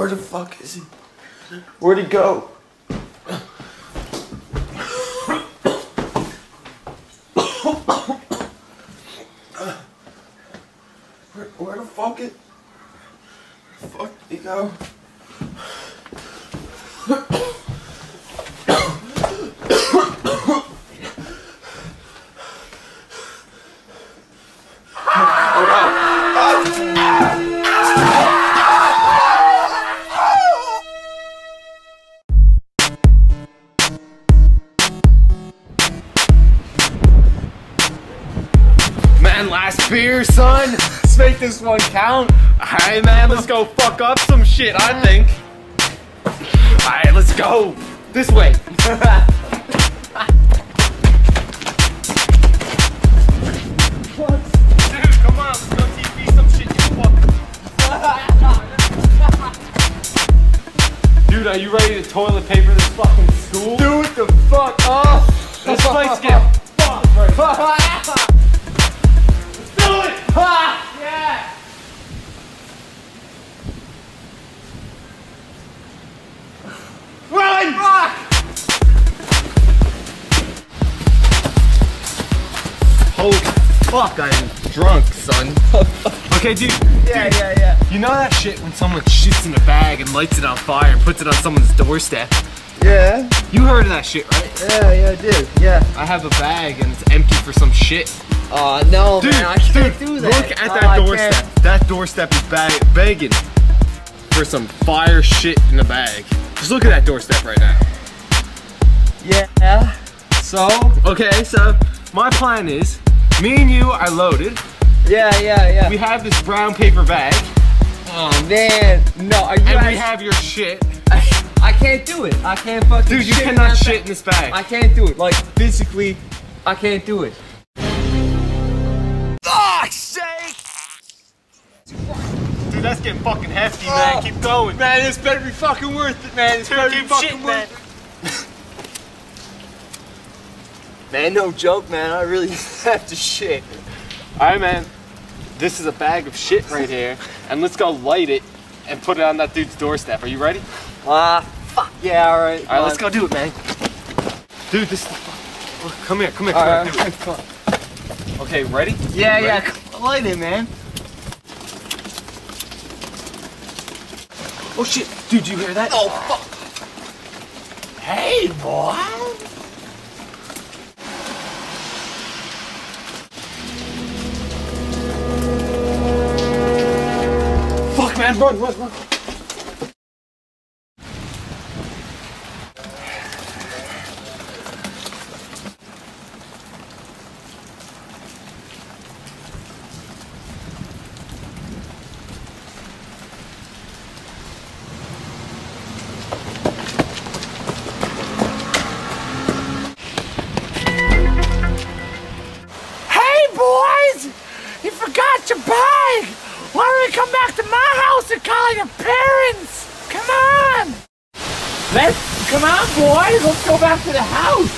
Where the fuck is he? Where'd he go? Where, where the fuck it? Where the fuck did he go? Beer, son. Let's make this one count. Alright, man, let's go fuck up some shit, I think. Alright, let's go. This way. Dude, come on, let's go TV some shit. Dude, are you ready to toilet paper this fucking school? Dude, the fuck off! This place get fucked right Holy fuck, I am drunk, son. okay, dude. Yeah, dude, yeah, yeah. You know that shit when someone shits in a bag and lights it on fire and puts it on someone's doorstep? Yeah, You heard of that shit, right? yeah, yeah, dude. Yeah. I have a bag and it's empty for some shit. Oh no, Dude, man, I can't dude, do that. look at that I doorstep. That doorstep is ba- begging for some fire shit in the bag. Just look at that doorstep right now. Yeah. So, okay, so my plan is, me and you are loaded. Yeah, yeah, yeah. We have this brown paper bag, oh man, no, are you and we have your shit. I can't do it. I can't fucking. Dude, you in cannot that shit in this bag. I can't do it. Like physically, I can't do it. Fuck's sake! Dude, that's getting fucking hefty, man. Oh, keep going. Man, this better be fucking worth it, man. It's Dude, better be fucking worth it. Man, no joke, man. I really have to shit. Alright, man. This is a bag of shit right here, and let's go light it and put it on that dude's doorstep. Are you ready? Ah, fuck. Yeah, all right. Alright, let's go do it, man. Dude, this. Look, come here, come here, come All here. right, Come come on. Okay, ready? Yeah, Ready? yeah. come Light it, man. Oh shit, dude, you hear that? Oh fuck. Hey, boy. Hey, boys! You forgot your bag! Why don't we come back to my house and call your parents? Come on! Let's, come on, boys! Let's go back to the house!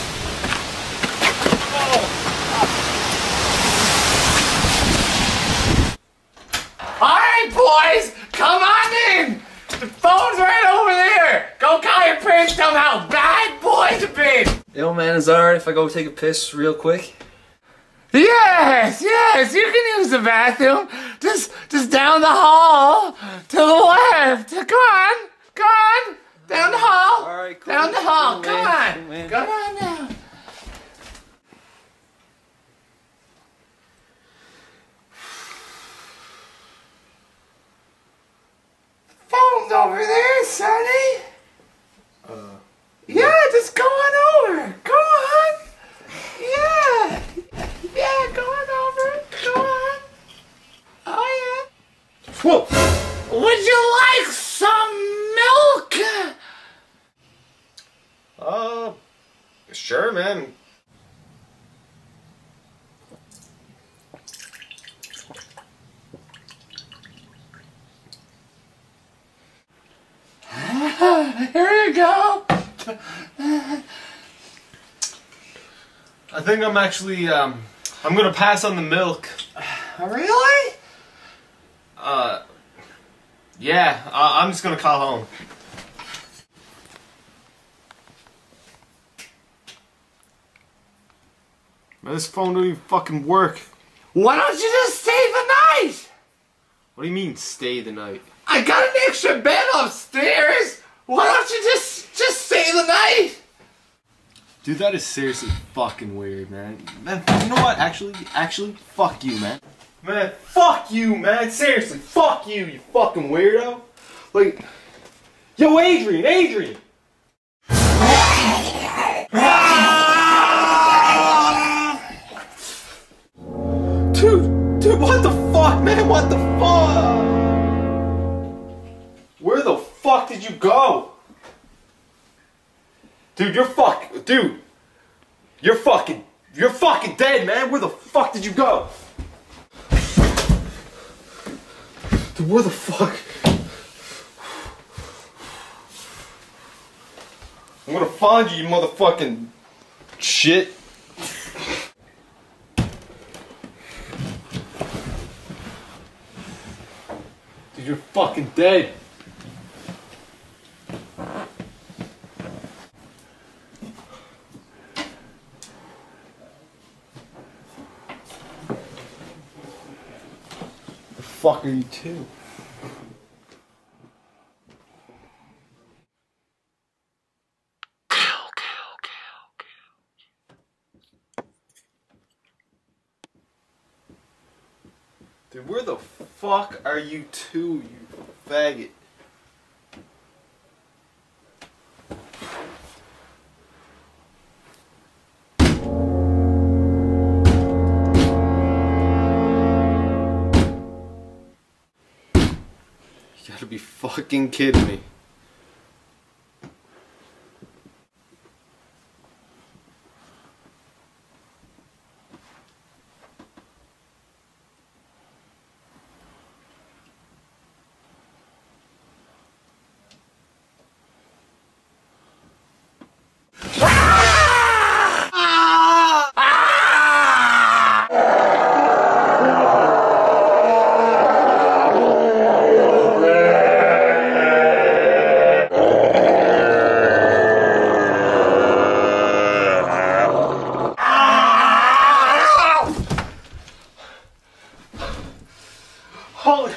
Alright, boys! Come on in! The phone's right over there! Go call your parents, tell them how bad boys have been! Yo, man, is alright if I go take a piss real quick? Yes, yes, you can use the bathroom. Just, just down the hall to the left. Come on, come on, down the hall. All right, cool. Down the hall. Come on, come on now. Sure, man. Here you go. I think I'm actually, um, I'm gonna pass on the milk. Really? Uh, Yeah, I- I'm just gonna call home. Man, this phone don't even fucking work. Why don't you just stay the night? What do you mean, stay the night? I got an extra bed upstairs. Why don't you just just stay the night? Dude, that is seriously fucking weird, man. Man, you know what? Actually, actually, fuck you, man. Man, fuck you, man. Seriously, fuck you, you fucking weirdo. Like, yo, Adrian, Adrian. Fuck, man? What the fuck? Where the fuck did you go? Dude, you're fuck, dude. You're fucking, you're fucking dead, man. Where the fuck did you go? Dude, where the fuck? I'm gonna find you, you motherfucking shit. You're fucking dead. The fuck are you two? Dude, where the fuck are you two, you faggot? You gotta be fucking kidding me. Holy